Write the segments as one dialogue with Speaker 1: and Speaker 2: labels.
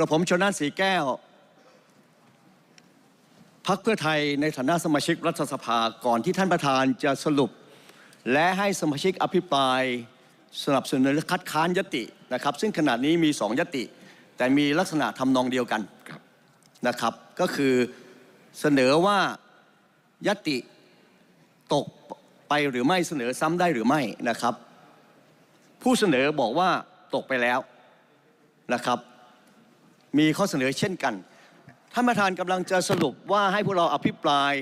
Speaker 1: กระผมชนน่านสีแก้ว พักเพื่อไทยในฐานะสมาชิกรัฐสภาก่อนที่ท่านประธานจะสรุป และให้สมาชิกอภิปรายสนับสนุนและคัดค้านยตินะครับ ซึ่งขณะนี้มีสองยติ แต่มีลักษณะทำนองเดียวกันนะครับ ก็คือเสนอว่ายติตกไปหรือไม่เสนอซ้ำได้หรือไม่นะครับ ผู้เสนอบอกว่าตกไปแล้วนะครับ มีข้อเสนอเช่นกันท่านประธานกำลังจะสรุปว่าให้พวกเราอภิปราย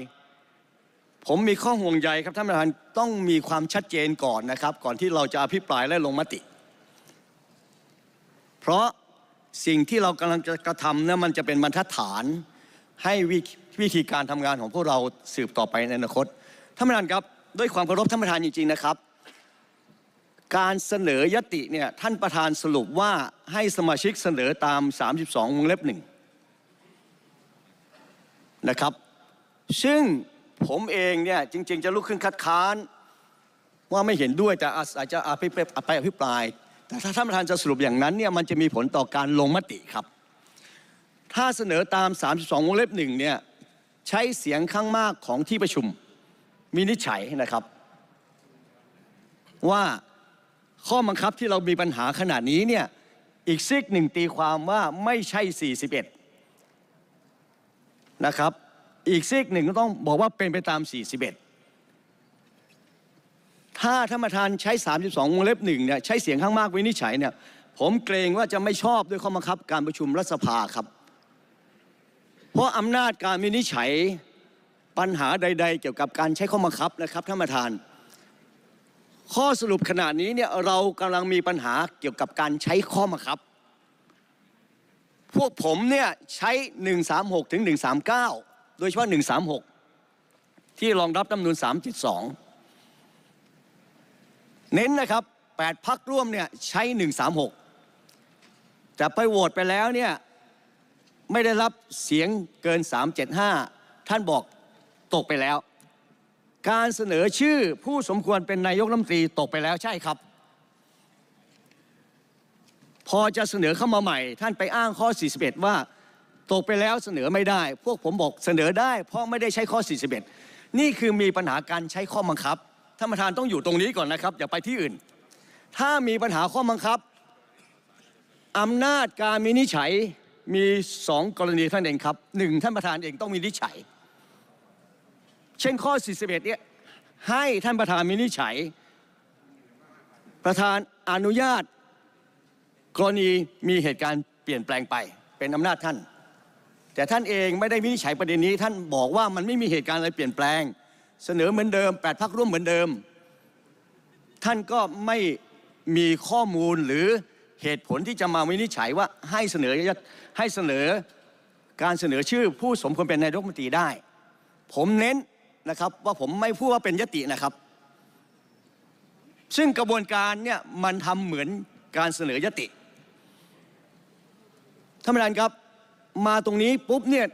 Speaker 1: ผมมีข้อห่วงใยครับท่านประธานต้องมีความชัดเจนก่อนนะครับ ก่อนที่เราจะอภิปรายและลงมติ เพราะสิ่งที่เรากำลังจะกระทำเนี่ยมันจะเป็นบรรทัดฐานให้วิวิธีการทำงานของพวกเราสืบต่อไปในอนาคตท่านประธานครับด้วยความเคารพท่านประธานจริงๆนะครับ การเสนอยติเนี่ยท่านประธานสรุปว่าให้สมาชิกเสนอตาม 32วงเล็บหนึ่งนะครับ ซึ่งผมเองเนี่ยจริง ๆ จะลุกขึ้นคัดค้านว่าไม่เห็นด้วยแต่อาจจะอภิปรายไปอภิปราย แต่ถ้าท่านประธานจะสรุปอย่างนั้นเนี่ยมันจะมีผลต่อการลงมติครับ ถ้าเสนอตาม 32วงเล็บหนึ่งเนี่ยใช้เสียงข้างมากของที่ประชุมวินิจฉัยนะครับ ว่า ข้อบังคับที่เรามีปัญหาขนาดนี้เนี่ยอีกซิกหนึ่งตีความว่าไม่ใช่ 41 นะครับ อีกซิกหนึ่งก็ต้องบอกว่าเป็นไปตาม 41 ถ้าท่านประธานใช้ 32วงเล็บหนึ่งเนี่ยใช้เสียงข้างมากวินิจฉัยเนี่ยผมเกรงว่าจะไม่ชอบด้วยข้อบังคับการประชุมรัฐสภาครับ เพราะอำนาจการวินิจฉัยปัญหาใด ๆ เกี่ยวกับการใช้ข้อบังคับนะครับท่านประธาน ข้อสรุปขนาดนี้เนี่ยเรากำลังมีปัญหาเกี่ยวกับการใช้ข้อบังคับ พวกผมเนี่ยใช้ 136 ถึง 139 โดยเฉพาะ 136 ที่รองรับรัฐธรรมนูญ372 เน้นนะครับ 8 พักร่วมเนี่ยใช้ 136 แต่ไปโหวตไปแล้วเนี่ยไม่ได้รับเสียงเกิน 375 ท่านบอกตกไปแล้ว การเสนอชื่อผู้สมควรเป็นนายกรัฐมนตรีตกไปแล้วใช่ครับ พอจะเสนอเข้ามาใหม่ ท่านไปอ้างข้อ 41 ว่าตกไปแล้วเสนอไม่ได้ พวกผมบอกเสนอได้ เพราะไม่ได้ใช้ข้อ 41 นี่คือมีปัญหาการใช้ข้อบังคับท่านประธานต้องอยู่ตรงนี้ก่อนนะครับ อย่าไปที่อื่น ถ้ามีปัญหาข้อบังคับอำนาจการวินิจฉัยมีสองกรณีท่านเองครับหนึ่งท่านประธานเองต้องวินิจฉัย เช่นข้อ 41 เนี่ยให้ท่านประธานวินิจฉัย ประธานอนุญาต กรณีมีเหตุการณ์เปลี่ยนแปลงไปเป็นอำนาจท่าน แต่ท่านเองไม่ได้วินิจฉัยประเด็นนี้ ท่านบอกว่ามันไม่มีเหตุการณ์อะไรเปลี่ยนแปลง เสนอเหมือนเดิม8พักร่วมเหมือนเดิม ท่านก็ไม่มีข้อมูลหรือเหตุผลที่จะมาวินิจฉัยว่าให้เสนอให้เสนอการเสนอชื่อผู้สมควรเป็นนายกรัฐมนตรีได้ ผมเน้น นะครับว่าผมไม่พูดว่าเป็นยตินะครับ ซึ่งกระบวนการเนี่ยมันทำเหมือนการเสนอยติท่านประธานครับมาตรงนี้ปุ๊บเนี่ย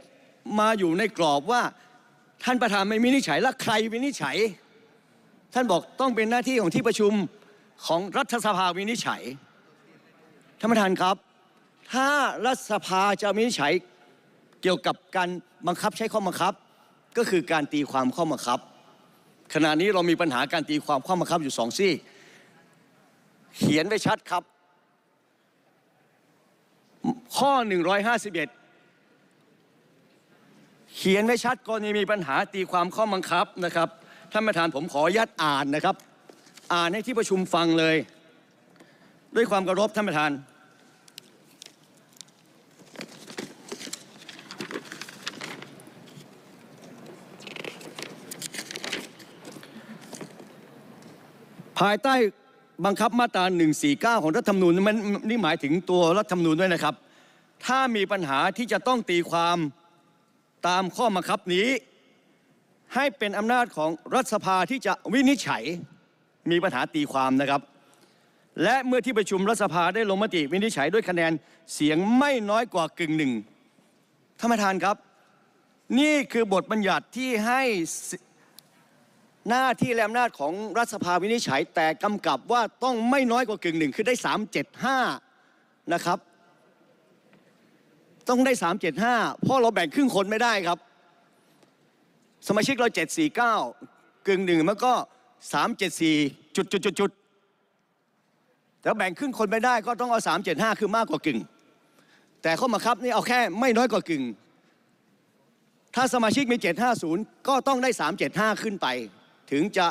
Speaker 1: มาอยู่ในกรอบว่าท่านประธานไม่วินิจฉัยแล้วใครวินิจฉัย ท่านบอกต้องเป็นหน้าที่ของที่ประชุมของรัฐสภาวินิจฉัยท่านประธานครับ ถ้ารัฐสภาจะวินิจฉัยเกี่ยวกับการบังคับใช้ข้อบังคับ ก็คือการตีความข้อบังคับ ขณะนี้เรามีปัญหาการตีความข้อบังคับอยู่สองซี่เขียนไว้ชัดครับ ข้อ 151 เขียนไว้ชัดกรณีมีปัญหาตีความข้อบังคับนะครับท่านประธานผมขออนุญาตอ่านนะครับ อ่านให้ที่ประชุมฟังเลย ด้วยความเคารพท่านประธานายใต้บังคับมาตรา149 ของรัฐธรรมนูญมันนี่หมายถึงตัวรัฐธรรมนูญด้วยนะครับ ถ้ามีปัญหาที่จะต้องตีความตามข้อบังคับนี้ ให้เป็นอำนาจของรัฐสภาที่จะวินิจฉัยมีปัญหาตีความนะครับ และเมื่อที่ประชุมรัฐสภาได้ลงมติวินิจฉัยด้วยคะแนนเสียงไม่น้อยกว่ากึ่งหนึ่งท่านประธานครับ นี่คือบทบัญญัติที่ให้ หน้าที่และอำนาจของรัฐสภาวินิจฉัยแต่กำกับว่าต้องไม่น้อยกว่ากึ่งหนึ่งคือได้ 375 นะครับ ต้องได้ 375 เพราะเราแบ่งครึ่งคนไม่ได้ครับ สมาชิกเรา 749 กึ่งหนึ่งมันก็ 374 จุดจุดจุดจุดแต่แบ่งครึ่งคนไม่ได้ก็ต้องเอา 375 คือมากกว่ากึ่ง แต่ข้อบังคับนี่เอาแค่ไม่น้อยกว่ากึ่ง ถ้าสมาชิกมี 750 ก็ต้องได้ 375 ขึ้นไป ถึงจะ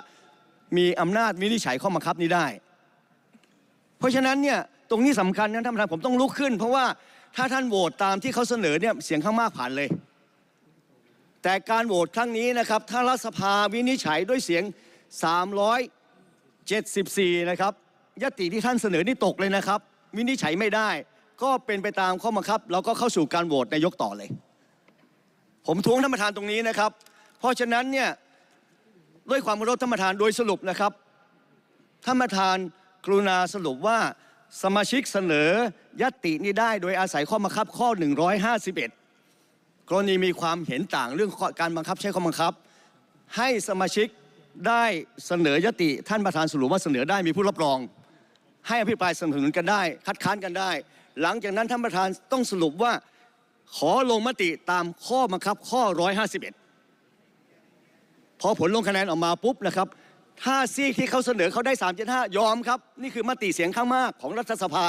Speaker 1: มีอำนาจวินิจฉัยข้อบังคับนี้ได้ เพราะฉะนั้นเนี่ยตรงนี้สำคัญนะท่านประธานผมต้องลุกขึ้น เพราะว่าถ้าท่านโหวตตามที่เขาเสนอเนี่ยเสียงข้างมากผ่านเลย แต่การโหวตครั้งนี้นะครับ ถ้ารัฐสภาวินิจฉัยด้วยเสียง 374 นะครับยติที่ท่านเสนอนี่ตกเลยนะครับ วินิจฉัยไม่ได้ ก็เป็นไปตามข้อบังคับเราก็เข้าสู่การโหวตนายกต่อเลย ผมท้วงท่านประธานตรงนี้นะครับ เพราะฉะนั้นเนี่ย ด้วยความเคารพท่านประธานโดยสรุปนะครับท่านประธานกรุณาสรุปว่าสมาชิกเสนอยตตินี้ได้โดยอาศัยข้อบังคับข้อ 151 กรณีมีความเห็นต่างเรื่องการบังคับใช้ข้อบังคับ ให้สมาชิกได้เสนอยติท่านประธานสรุปว่าเสนอได้มีผู้รับรอง ให้อภิปรายสนับสนุนกันได้ คัดค้านกันได้ หลังจากนั้นท่านประธานต้องสรุปว่าขอลงมติตามข้อบังคับข้อ 151 พอผลลงคะแนนออกมาปุ๊บนะครับถ้าซีกที่เขาเสนอเขาได้ 3.5 ยอมครับ นี่คือมติเสียงข้างมากของรัฐสภา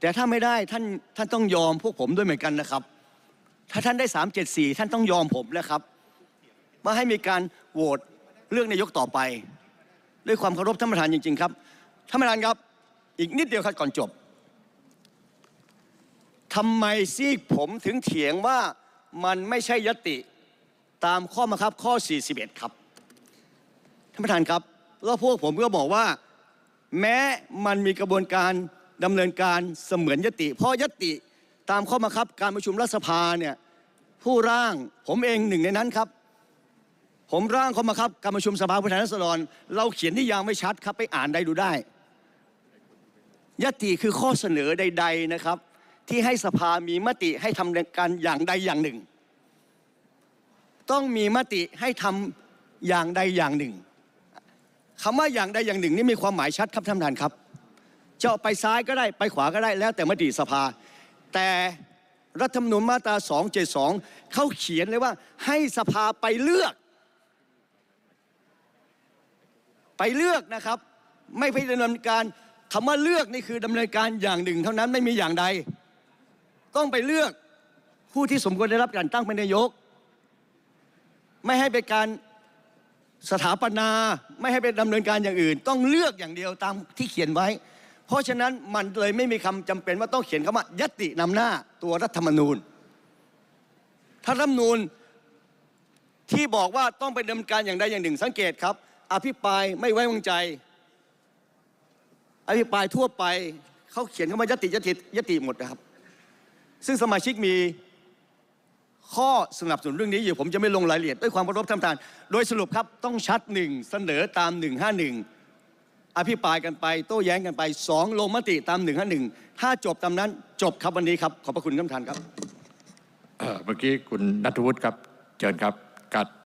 Speaker 1: แต่ถ้าไม่ได้ท่านท่านต้องยอมพวกผมด้วยเหมือนกันนะครับ ถ้าท่านได้ 374 ท่านต้องยอมผมนะครับมาให้มีการโหวตเลือกนายกต่อไป ด้วยความเคารพท่านประธานจริง ๆ ครับท่านประธานครับอีกนิดเดียวครับก่อนจบทำไมซีกผมถึงเถียงว่ามันไม่ใช่ยติ ตามข้อบังคับข้อ 41 ครับ ท่านประธานครับ แล้วพวกผมก็บอกว่า แม้มันมีกระบวนการดำเนินการเสมือนยติ เพราะยติตามข้อบังคับการประชุมรัฐสภาเนี่ยผู้ร่างผมเองหนึ่งในนั้นครับ ผมร่างข้อบังคับการประชุมสภาผู้แทนราษฎร เราเขียนที่ยาวไม่ชัดครับไปอ่านได้ดูได้ยติคือข้อเสนอใด ๆนะครับ ที่ให้สภามีมติให้ทำการอย่างใดอย่างหนึ่ง ต้องมีมติให้ทำอย่างใดอย่างหนึ่งคำว่าอย่างใดอย่างหนึ่งนี่มีความหมายชัดครับท่านประธานครับจะไปซ้ายก็ได้ไปขวาก็ได้แล้วแต่มติสภา แต่รัฐธรรมนูญมาตรา 272 เขาเขียนเลยว่าให้สภาไปเลือก ไปเลือกนะครับ ไม่ไปดำเนินการคำว่าเลือกนี่คือดำเนินการอย่างหนึ่ง เท่านั้นไม่มีอย่างใด ต้องไปเลือกผู้ที่สมควรได้รับการตั้งเป็นนายก ไม่ให้เป็นการสถาปนาไม่ให้เป็นดำเนินการอย่างอื่น ต้องเลือกอย่างเดียวตามที่เขียนไว้ เพราะฉะนั้นมันเลยไม่มีคำจำเป็นว่าต้องเขียนคำว่ายตินำหน้าตัวรัฐธรรมนูญ ถ้ารัฐธรรมนูญที่บอกว่าต้องไปดำเนินการอย่างใดอย่างหนึ่ง สังเกตครับ อภิปรายไม่ไว้วางใจ อภิปรายทั่วไปเขาเขียนคำว่ายติยติยติหมดนะครับ ซึ่งสมาชิกมี ข้อสนับสนุนเรื่องนี้อยู่ผมจะไม่ลงรายละเอียดด้วยความเคารพท่านประธาน โดยสรุปครับต้องชัดหนึ่งเสนอตาม 151 อภิปรายกันไป โต้แย้งกันไปสองลงมติตาม 151 ถ้าจบตามนั้นจบครับวันนี้ครับ ขอบพระคุณท่านประธานครับ
Speaker 2: เอ่อเมื่อกี้คุณนัทวุฒิครับเชิญครับกัด